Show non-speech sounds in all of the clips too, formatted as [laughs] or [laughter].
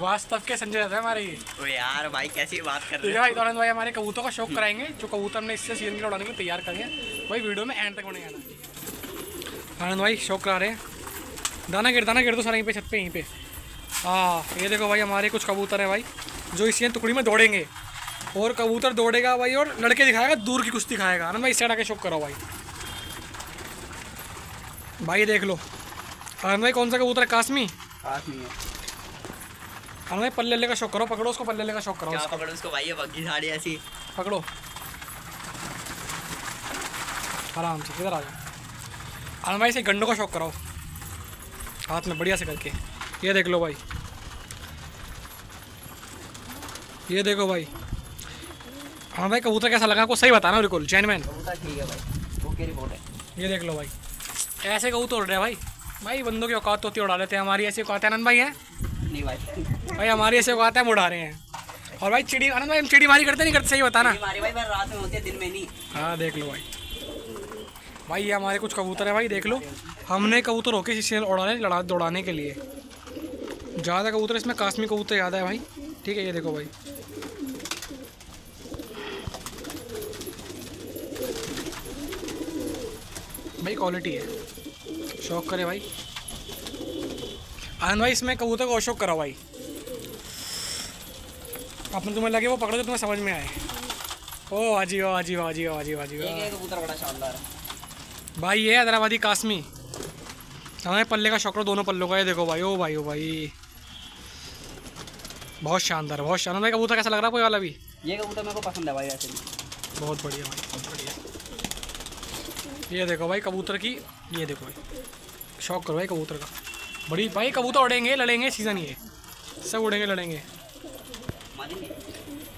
हमारे यार भाई कैसी बात कर रहे हैं भाई भाई हमारे कबूतर का शौक कराएँगे। जो कबूतर हमने इससे सीज़न के उड़ाने के लिए तैयार करेंगे वही वीडियो में एंड तक बनेगा आना आनंद भाई शौक करा रहे हैं। दाना गिर दाना गिर दो सारे यहीं पे छत पे यहीं पे। हाँ ये देखो भाई हमारे कुछ कबूतर हैं भाई जो इसी टुकड़ी में दौड़ेंगे। और कबूतर दौड़ेगा भाई और लड़के दिखाएगा दूर की कुछ दिखाएगा आनंद भाई इस साइड आके शौक कराओ भाई। भाई देख लो। आनंद भाई कौन सा कबूतर है? कासमी है। आनंद भाई पल्ले ले का शौक करो पकड़ो उसको पल्ले ले का शौक करो क्या पकड़ो उसको? भाई ये बग्गी साड़ी ऐसी। पकड़ो। आराम से इधर आ जाओ। आनंद भाई से गंडों का शौक कराओ। हाथ में बढ़िया से करके। ये देख लो भाई। ये देखो भाई। हाँ भाई कबूतर कैसा लगा आपको? सही बताना बिल्कुल जैनमैन कबूतर ठीक है भाई। ओके रिपोर्ट है। ये देख लो भाई। ऐसे कबूतर उड़ रहे हैं भाई। भाई बंदों की औकात तो होती उड़ा लेते हैं। हमारी ऐसी औकात है आनंद भाई है? नहीं भाई। भाई हमारी ऐसी औकात है हम उड़ा रहे हैं। और भाई चिड़ी आनंद भाई हम चिड़ी मारी करते नहीं करते सही बताना। हमारे भाई रात में होती है दिन में नहीं। हाँ देख लो भाई। भाई ये हमारे कुछ कबूतर है भाई देख लो। हमने कबूतर होके इसी उड़ाने लड़ा दौड़ाने के लिए। ज़्यादा कबूतर इसमें काश्मी कबूतर ज़्यादा है भाई। ठीक है ये देखो भाई। भाई क्वालिटी है। शौक करे भाई। आनंद भाई इसमें कबूतर को अशोक करा भाई। अपने तुम्हें लगे वो पकड़ो तो तुम्हें समझ में आए। ओ आजी वाह आजी वाह आजी वाह आजी वाह कबूतर बड़ा शानदार है। भाई ये हैदराबादी कासमी। हमें पल्ले का शौक दोनों पल्लों का। ये देखो भाई ओ भाई ओ भाई। बहुत शानदार बहुत शानदार। भाई कबूतर कैसा लग रहा है कोई वाला भी? ये कबूतर मेरे को पसंद है भाई ऐसे बहुत बढ़िया भाई बहुत बढ़िया। ये देखो भाई कबूतर की ये देखो भाई। शौक करो भाई कबूतर का। बड़ी भाई कबूतर उड़ेंगे लड़ेंगे सीज़न ये। सब उड़ेंगे लड़ेंगे।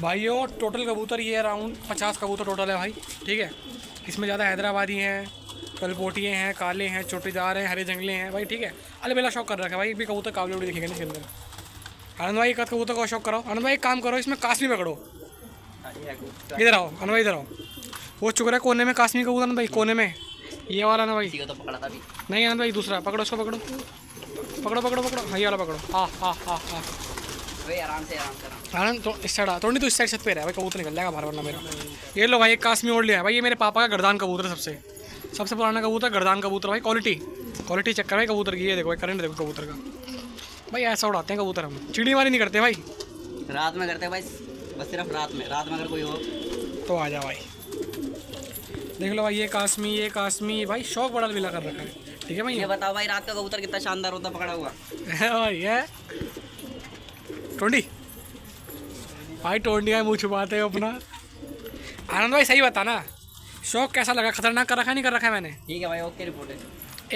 भाइयों टोटल कबूतर ये अराउंड पचास कबूतर टोटल है भाई ठीक है? इसमें ज़्यादा हैदराबादी हैं कलपोटिए हैं काले हैं चोटीदार हैं हरे जंगले हैं भाई ठीक है? अले बेला शौक कर रखा है भाई भी कबूतर काबले उड़ी दिखेंगे नहीं इसके अंदर। आनंद भाई एक कबूतर का शौक कराओ आनंद भाई एक काम करो इसमें काश्मी पकड़ो। अरे इधर आओ आनंद भाई इधर आओ। वो चुक रहा है कोने में काश्मी कबूतर आनंद भाई कोने में। ये वाला ना भाई। तो पकड़ा था भी नहीं आनंद भाई दूसरा पकड़ो उसको पकड़ो। पकड़ो पकड़ो पकड़ो। हाँ ये वाला पकड़ो। हाँ हाँ हाँ हाँ। भाई आराम से आराम से आराम तो इस साइड थोड़ी तो इस साइड छत पे रहा है भाई कबूतर निकल जाएगा बाहर वरना मेरा। ये लो भाई एक काश्मी ओढ़ लिया है। भाई ये मेरे पापा का गर्दान कबूतर है सबसे। सबसे पुराना कबूतर गर्दान कबूतर भाई क्वालिटी क्वालिटी चक्कर भाई कबूतर की। ये देखो भाई करंट देखो कबूतर का। भाई ऐसा उड़ाते हैं कबूतर हम। चिड़ी मारी नहीं करते भाई। रात में करते भाई बस सिर्फ़ रात में। रात में अगर कोई हो। तो आ जा भाई। देख लो भाई ये काश्मी ये काश्मी भाई शौक बड़ा मिला कर रखा है। ठीक है भाई? ये बताओ भाई रात का कबूतर कितना शानदार होता पकड़ा हुआ। [laughs] भाई है। टोंडी भाई टोंडी का मुँह छुपाते हो अपना। आनंद भाई सही बता ना शौक कैसा लगा? खतरनाक कर रखा नहीं कर रखा है मैंने? ठीक है भाई ओके रिपोर्ट है।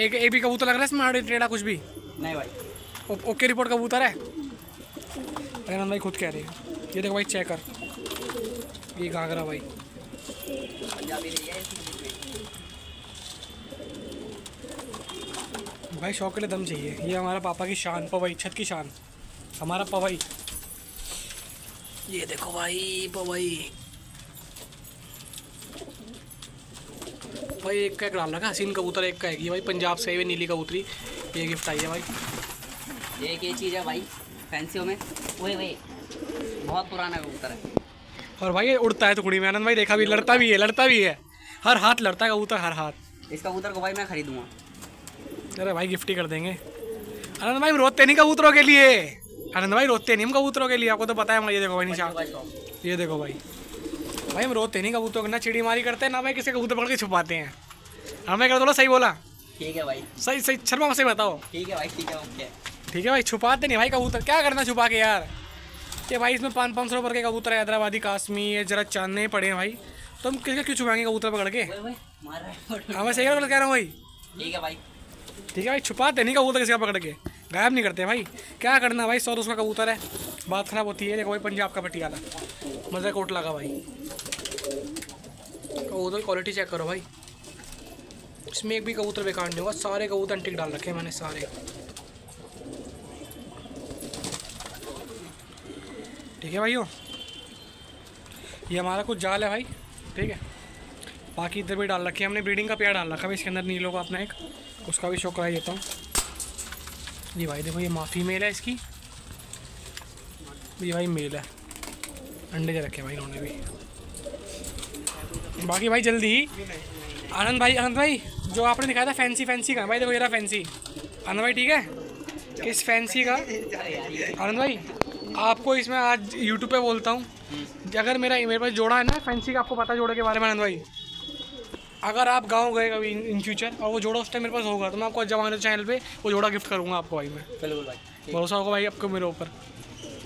एक एक भी कबूतर लग रहा है इसमें टेढ़ा कुछ भी? नहीं भाई। ओके रिपोर्ट कबूतर है? आनंद भाई खुद कह रहे हैं। ये देखो भाई चेक कर। ये घाघरा भाई। पंजाबी नहीं है भाई शौक के लिए दम चाहिए। ये हमारा पापा की शान पवई छत की शान। हमारा पवई। ये देखो भाई पवई। भाई एक का एक डाल रखा हसीन कबूतर एक का है ये भाई पंजाब से हुई नीली कबूतरी। ये गिफ्ट आई है भाई। एक ये चीज़ है भाई फैंसियों में। वही वही बहुत पुराना कबूतर है। और भाई ये उड़ता है टुकड़ी में आनंद भाई देखा भी लड़ता भी है लड़ता भी है। हर हाथ लड़ता है कबूतर हर हाथ। इस कबूतर को भाई मैं खरीदूँगा। अरे भाई गिफ्ट ही कर देंगे। आनंद भाई हम रोते नहीं कबूतरों के लिए। आनंद भाई रोते नहीं हम कबूतरों के लिए। आपको तो पता है ये देखो भाई निशान। ये देखो भाई। भाई हम रोते नहीं कबूतरों को ना चिड़ी मारी करते हैं ना भाई किसी कबूतर पकड़ के छुपाते हैं। हमें कर दो सही बोला। ठीक है भाई। सही सही शर्मा सही बताओ। ठीक है भाई ठीक है ओके। ठीक है भाई छुपाते नहीं भाई कबूतर। क्या करना छुपा के यार? ये भाई इसमें पाँच पाँच सौ रुपये के कबूतर है हैदराबादी काश्मी ये जरा चांदने पड़े हैं भाई। तो हम किसके क्यों छुपाएँगे कबूतर पकड़ के? रहा है। हाँ मैं सही कह रहा हूँ भाई? ठीक है भाई। ठीक है भाई छुपाते नहीं कबूतर किसी का पकड़ के। गायब नहीं करते भाई। क्या करना भाई, सौ दो सौ का कबूतर है। बात खराब होती है। देखो भाई, पंजाब का पटियाला। मज़ा कोट लगा भाई। कबूतर क्वालिटी चेक करो भाई। इसमें एक भी कबूतर बेकार नहीं होगा। सारे कबूतर अंटिक डाल रखे मैंने, सारे। ठीक है भाइयों। ये हमारा कुछ जाल है भाई। ठीक है। बाकी इधर भी डाल रखे हैं हमने। ब्रीडिंग का पेड़ डाल रखा है इसके अंदर नीलों का अपना एक। उसका भी शो कराई देता हूँ। जी भाई देखो, ये माफ़ी मेल है इसकी। ये भाई मेल है। अंडे दे रखे भाई इन्होंने भी। बाकी भाई जल्दी। आनंद भाई आनंद भाई, जो आपने दिखाया था फैंसी फैंसी का। भाई देखो, ये रहा फैंसी। आनंद भाई, ठीक है? किस फैंसी का? आनंद भाई, आपको इसमें आज यूट्यूब पे बोलता हूँ। अगर मेरा मेरे पास जोड़ा है ना फैंसी का, आपको पता जोड़े के बारे में, आनंद भाई। अगर आप गाँव गए कभी इन फ्यूचर और वो जोड़ा उस टाइम मेरे पास होगा तो मैं आपको जमाने चैनल पे वो जोड़ा गिफ्ट करूँगा आपको भाई मैं। बिल्कुल भाई भरोसा होगा भाई आपको मेरे ऊपर।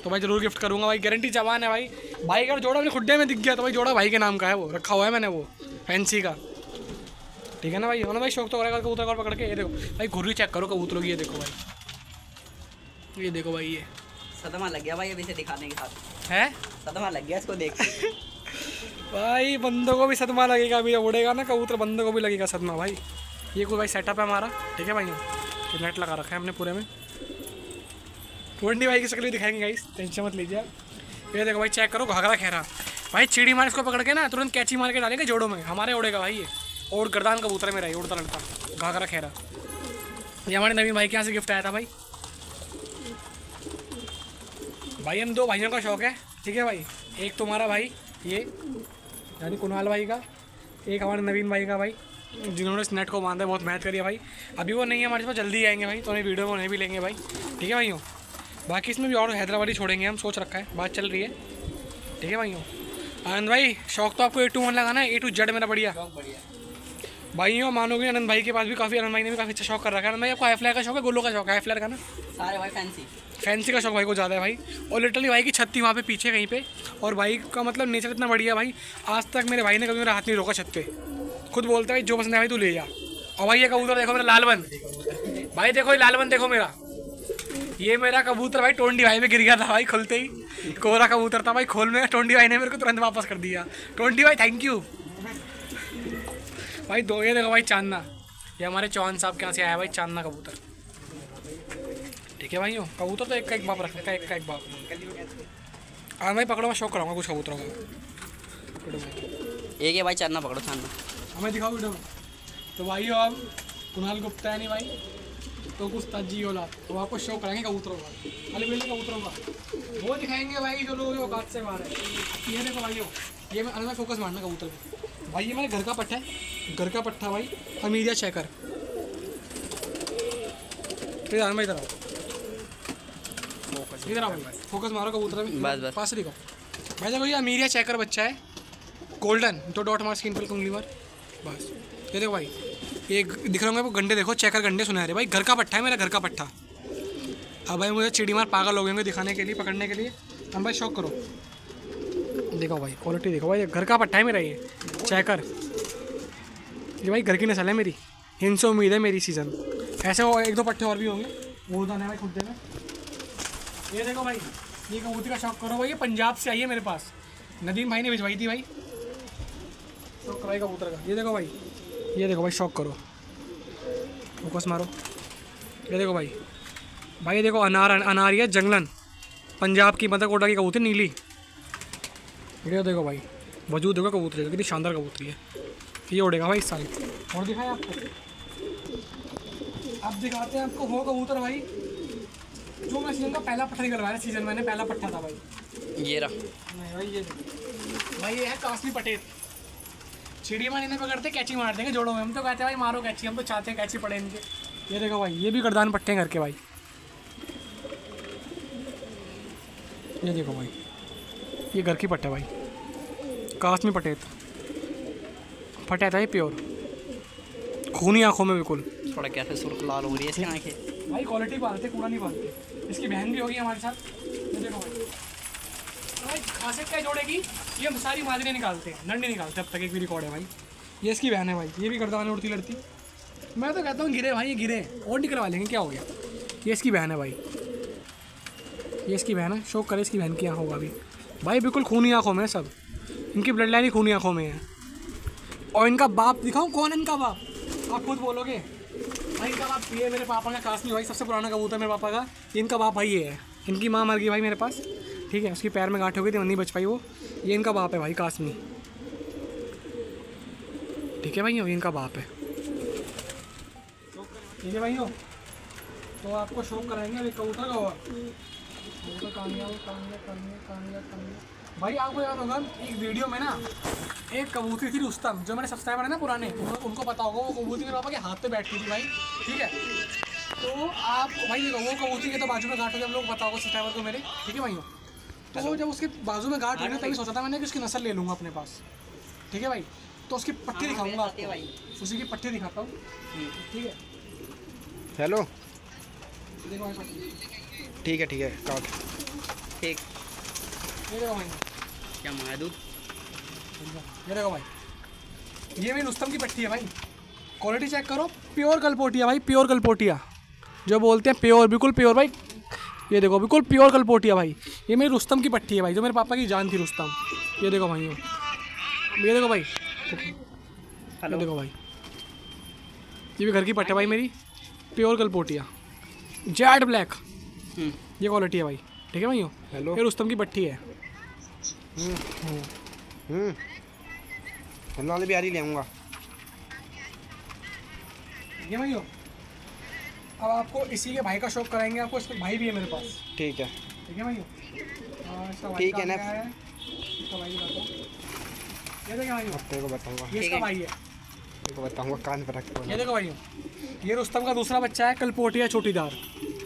तो भाई ज़रूर गिफ्ट करूँगा भाई गारंटी जवान है भाई। भाई अगर जोड़ा अपने खुड्डे में दिख गया तो भाई जोड़ा भाई के नाम का है वो रखा हुआ है मैंने वो फैंसी का। ठीक है ना भाई? हो भाई शौक तो करेगा कबूतर का पकड़ के ये देखो। भाई घुर्री चेक करो कबूतरों की ये देखो भाई। ये देखो भाई ये। सदमा लग गया भाई अभी से दिखाने के साथ। है? सदमा लग गया इसको देख [laughs] भाई, बंदों को भी सदमा लगेगा अभी, जब उड़ेगा ना कबूतर, बंदों को भी लगेगा सदमा भाई। ये कोई भाई सेटअप है हमारा? ठीक है भाई? ये नेट लगा रखा है हमने पूरे में। ट्वेंटी भाई की शक्ल भी दिखाएँगे गाइस टेंशन मत लीजिए ये देखो भाई चेक करो, घाघरा खेरा। भाई, चिड़ी मार इसको पकड़ के ना, तुरंत कैची मार के डालेंगे जोड़ों में। हमारे उड़ेगा भाई ये। और गर्दान कबूतर मेरा ये, उड़ता लड़ता। घाघरा खेरा। ये हमारे नवीन भाई के यहाँ से गिफ्ट आया था भाई। भाई, हम दो भाइयों का शौक है। ठीक है भाई? एक तुम्हारा भाई ये यानी कुणाल भाई का एक हमारे नवीन भाई का भाई जिन्होंने इस नेट को बांधा है बहुत मेहनत करी है भाई। अभी वो नहीं है हमारे पास जल्दी आएँगे भाई तो उन्हें वीडियो में उन्हें भी लेंगे भाई। ठीक है भाइयों? बाकी इसमें भी और हैदराबादी छोड़ेंगे हम सोच रखा है बात चल रही है। ठीक है भाइयों? आनंद भाई शौक तो आपको ए टू वन लगाना है ए टू जेड मेरा बढ़िया। बढ़िया भाइयों मानोगे आनंद भाई के पास भी काफ़ी आनंद भाई ने भी काफ़ी अच्छा शौक कर रखा है। आनंद भाई आपको हाई फ्लायर का शौक है गोलो का शौक है हाई फ्लायर का ना? सारे भाई फैंसी फैंसी का शौक भाई को ज़्यादा है भाई। और लिटरली भाई की छत थी वहाँ पे पीछे कहीं पे। और भाई का मतलब नेचर इतना बढ़िया भाई? आज तक मेरे भाई ने कभी मेरा हाथ नहीं रोका छत पे। खुद बोलते भाई जो पसंद है भाई तू ले जा। और भाई ये कबूतर देखो मेरा लालवन भाई देखो ये लालवन देखो मेरा। ये मेरा कबूतर भाई टोंडी भाई में गिर गया था भाई खुलते ही। कोरा कबूतर था भाई, खोल में। टोंडी भाई ने मेरे को तुरंत वापस कर दिया। टोंडी भाई थैंक यू भाई दो, ये देखो भाई चांदना। ये हमारे चौहान साहब के यहाँ से आया भाई, चांदना कबूतर। ठीक है भाइयों, कबूतर तो एक का एक बाप रखने का एक का एक बाप। हाँ भाई पकड़ो मैं शौक कराऊँगा कुछ कबूतरों का। भाई। एक है भाई चलना पकड़ो चलना हमें दिखाओ वीडियो तो भाइयों आप कुणाल गुप्ता है नहीं भाई तो कुछ ताजी वाला तो आपको शो कराएँगे कबूतरों का। खाली पहले कबूतरों का। वो दिखाएँगे भाई जो लोग औकात से मारे। ये देखो भाइयों ये मैं अलग फोकस मारना कबूतर पे। भाई ये मेरे घर का पट्टा है। घर का पट्टा भाई अमीरिया चेकर आओ, मैं इधर आओ। इधर आओ फोकस मारो कबूतर में बस, बस। पास से दिखाओ भाई देखो ये अमीरिया चेकर बच्चा है। गोल्डन जो डॉट मार स्किन पर कंगली मार बस। ये देखो भाई ये दिख रहा होगा वो गंडे देखो चेकर गंडे सुना रहे। भाई घर का पट्टा है मेरा घर का पट्टा। अब भाई मुझे चिड़ी मार पागल हो गए होंगे दिखाने के लिए पकड़ने के लिए। हम भाई शौक करो। देखो भाई क्वालिटी देखो भाई ये घर का पट्टा है मेरा ये चेकर ये भाई घर की नस्ल है मेरी। इनसे उम्मीद है मेरी सीज़न ऐसे वो एक दो पट्टे और भी होंगे। वो दाने भाई खुद देना। ये देखो भाई, ये कबूतर का शौक करो भाई, ये पंजाब से आई है मेरे पास। नदीम भाई ने भिजवाई थी भाई। शौक कराई कबूतर का। ये देखो भाई, ये देखो भाई, शौक करो। फोकस मारो। ये देखो भाई भाई ये देखो, अनार अनार जंगलन। पंजाब की मदर कोटा की कबूतर नीली। ये देखो भाई, वजूद देखो कबूतर कितनी शानदार कबूतरी है ये उड़ेगा भाई इस साल। और दिखाए आपको। अब दिखाते हैं आपको वो कबूतर भाई। जो मैं सीज़न का पहला पट्टा निकलवाया सीज़न मैंने पहला पट्टा था भाई। ये रहा। नहीं भाई ये भाई ये है कासमी पटेल। चिड़ी मार इन्हें पकड़ते कैची मार देंगे जोड़ों में। हम तो कहते हैं भाई मारो कैची हम तो चाहते हैं कैची पड़े इनके। ये देखो भाई ये भी गर्दान पट्टे घर के भाई। ये देखो भाई ये घर की पट्टे भाई। कासमी पटेत पटे था ये प्योर खूनी आँखों में बिल्कुल। थोड़ा कैसे सुर्ख लाल हो रही है इसकी आँखें। भाई क्वालिटी पालते कूड़ा नहीं पालते। इसकी बहन भी होगी हमारे साथ। देखो भाई। खासियत क्या जोड़ेगी? ये हम सारी माजरे निकालते हैं। नंडी निकालते हैं अब तक, एक भी रिकॉर्ड है भाई। ये इसकी बहन है भाई। ये भी गर्दान उड़ती लड़ती। मैं तो कहता हूँ, गिरे भाई, ये गिरे। और निकलवा लेंगे, क्या हो गया? ये इसकी बहन है भाई। ये इसकी बहन है। शौक करे, इसकी बहन की आँख होगा अभी भाई, बिल्कुल खूनी आँखों में सब। इनकी ब्लड लाइन ही खूनी आँखों में है। और इनका बाप, दिखाऊँ कौन इनका बाप? आप खुद बोलोगे? भाई कब आप ये मेरे पापा का कासमी भाई सबसे पुराना कबूतर मेरे पापा का। इनका बाप भाई है। इनकी माँ मर गई भाई मेरे पास। ठीक है, उसकी पैर में गांठ हो गई थी नहीं बच पाई वो। ये इनका बाप है भाई कासमी ठीक है भाई ये इनका बाप है। ठीक है भाई हो तो आपको शौक कराएँगे अभी कबूतर का हुआ कामयाब कामयाब कामयाब कामयाब कामयाब। भाई आपको याद होगा एक वीडियो में ना एक कबूतरी थी रुस्तम जो मेरे सब्सक्राइबर है ना पुराने उनको उनको पता होगा वो कबूतरी मेरे पापा के हाथ पे बैठती थी भाई ठीक है? तो आप भाई देखो वो कबूतरी के तो बाजू में गांठ हो जब लोग पता होगा सब्सक्राइबर को मेरे ठीक है भाइयों? तो जब उसके बाजू में गांठ हुई ना तभी सोचा था मैंने कि उसकी नस्ल ले लूँगा अपने पास ठीक है भाई? तो उसकी पट्टी हाँ, दिखाऊँगा है आपको। भाई। उसी की पट्टी दिखाता हूँ ठीक है? हेलो। भाई ठीक है ठीक है काट। ठीक। भाई क्या देखो भाई ये मेरी रुस्तम की पट्टी है भाई। क्वालिटी चेक करो। प्योर कलपोटिया भाई प्योर कलपोटिया। जो बोलते हैं प्योर बिल्कुल प्योर भाई। ये देखो बिल्कुल प्योर कलपोटिया भाई। ये मेरी रुस्तम की पट्टी है भाई जो मेरे पापा की जान थी रुस्तम। ये देखो भाई ये। देखो भाई। ये हेलो देखो भाई। ये भी घर की पट्टी है भाई मेरी। प्योर कलपोटिया। जेड ब्लैक हम्म, ये क्वालिटी है भाई। ठीक है भाई हेलो ये रुस्तम की पट्टी है। हम्म हेलो वाले बिहारी ले आऊँगा ये भाई अब आपको इसी के भाई का शौक कराएँगे आपको इसके भाई भी है मेरे पास। ठीक है। ठीक है भाई ठीक है ना। है? ये देखो भाई तेरे को बताऊँगा। ये इसका भाई है। तेरे को बताऊँगा कान पर रख ये देखो भाई ये रुस्तम का दूसरा बच्चा है कलपोटिया चोटीदार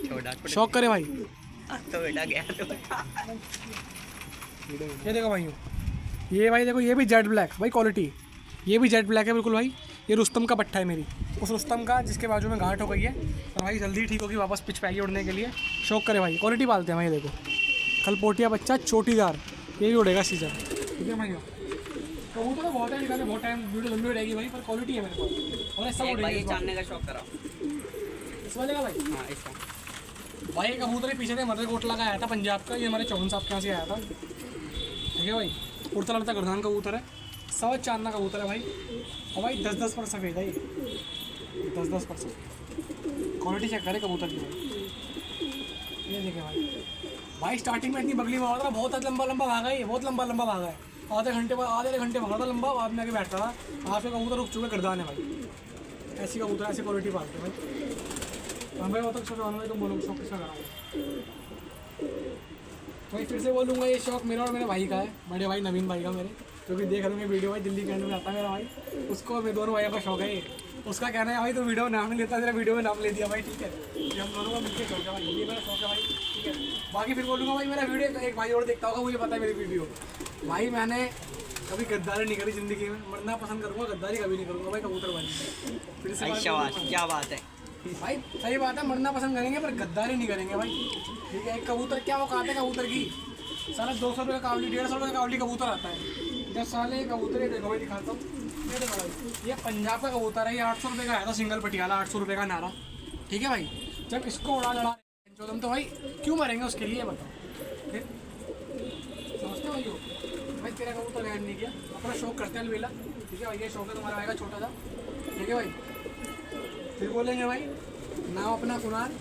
छोटा छोटा। शौक करे भाई। तो बेटा गया तो। ये देखो भाई ये भाई देखो ये भी जेड ब्लैक भाई क्वालिटी ये भी जेड ब्लैक है बिल्कुल भाई। ये रुस्तम का पट्टा है मेरी। उस रुस्तम का जिसके बाजू में घाट हो गई है। और भाई जल्दी ठीक होगी वापस पिच पाएगी उड़ने के लिए। शौक करे भाई क्वालिटी पालते हैं भाई देखो। कलपोटिया बच्चा चोटीदार। ये भी उड़ेगा सीज़न ठीक है भाई कबूतर तो बहुत टाइम बहुत टाइम वीडियो लंबी रहेगी भाई पर क्वालिटी है मेरे पास। और ऐसा उड़ेगी। जानने का शौक कराओ इस वाले का भाई? हाँ इसका भाई कबूतर पीछे थे मदर कोटला का आया था पंजाब का। ये हमारे चौहान साहब के यहाँ से आया था। ठीक है भाई। उड़ता लड़ता गर्दान कबूतर है। सवा चांदना का कबूतर है भाई। और भाई दस दस पर सफ़ेद है दस दस पर सफ़ेद क्वालिटी चेक करे कबूतर की भाई। ये देखे भाई। भाई स्टार्टिंग में इतनी बगली में था बहुत लंबा लंबा भागा है बहुत लंबा लंबा भागा है। आधे घंटे बाद आधे घंटे भागा था लंबा बाद में आगे बैठता था। आज से कबूतर रुक चुके गर्दान है भाई। ऐसी कबूतर ऐसी क्वालिटी पालते भाई। हाँ भाई, वो तो भाई तुम बोलो शौक किसका कराओगे भाई फिर से बोलूँगा ये शौक मेरा और मेरे भाई का है। बड़े भाई नवीन भाई का मेरे। क्योंकि देख रहे वीडियो भाई दिल्ली के में आता है मेरा भाई। उसको मेरे दोनों भाइयों का शौक है ये। उसका कहना है भाई तो वीडियो नाम नहीं लेता तेरा वीडियो में नाम ले दिया भाई ठीक है? ये हम दोनों का मिलकर शौक है भाई ये मेरा शौक है भाई ठीक है? बाकी फिर बोलूँगा भाई मेरा वीडियो एक भाई और देखता होगा मुझे पता है मेरी वीडियो। भाई मैंने कभी गद्दारी नहीं करी ज़िंदगी में। मरना पसंद करूँगा गद्दारी कभी नहीं करूँगा भाई कबूतर भाई फिर से क्या बात है। भाई सही बात है मरना पसंद करेंगे पर गद्दारी नहीं करेंगे भाई। ठीक है, एक कबूतर, क्या औकात है कबूतर की? साला दो सौ रुपये कावली, डेढ़ सौ रुपये कावली कबूतर आता है। जब साले कबूतर, ये देखो भाई दिखाता हूँ। ये देखो भाई, ये पंजाब का कबूतर है, ये आठ सौ रुपये का आया था सिंगल पटियाला, आठ सौ रुपये का नारा। ठीक है भाई, जब इसको उड़ा लड़ा, चौदम तो भाई, क्यों मरेंगे उसके लिए बताओ। फिर, समझते हो भाई? भाई, तेरा कबूतर गायब नहीं किया। अपना शौक करते हैं अलविला ठीक है भाई, ये शौक है तुम्हारा आएगा छोटा सा। ठीक है भाई, फिर बोलेंगे भाई नाम अपना कुणाल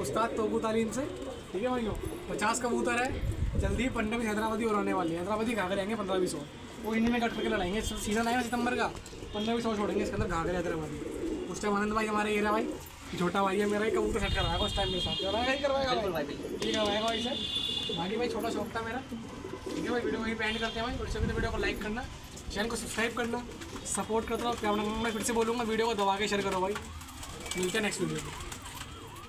उस्ताद तोबू तालीम से। ठीक है भाइयों? पचास कबूतर है। जल्दी पंद्रह बीस हैदराबादी और आने वाली है। हैदराबादी घाघर आएँगे पंद्रह बीस और। वो इन्हीं में कट करके लड़ाएँगे। सीज़न आएगा सितंबर का? पंद्रह बीस और छोड़ेंगे इसके अंदर घाघर हैदराबादी। उस टाइम आनंद भाई हमारे ये रहा भाई। छोटा भाई है मेरा ही कबूतर सेट करवाएगा उस टाइम मेरे साथ। करवाएगा ही करवाएगा भाई। ये करवाएगा भाई सर बाकी भाई छोटा शौक था मेरा। ठीक है भाई वीडियो वहीं पे एंड करते हैं भाई। फिर से वीडियो को लाइक करना चैनल को सब्सक्राइब करना सपोर्ट करते रहो क्या मैं फिर से बोलूँगा वीडियो को दबा के शेयर करो भाई। मिलते हैं नेक्स्ट वीडियो में।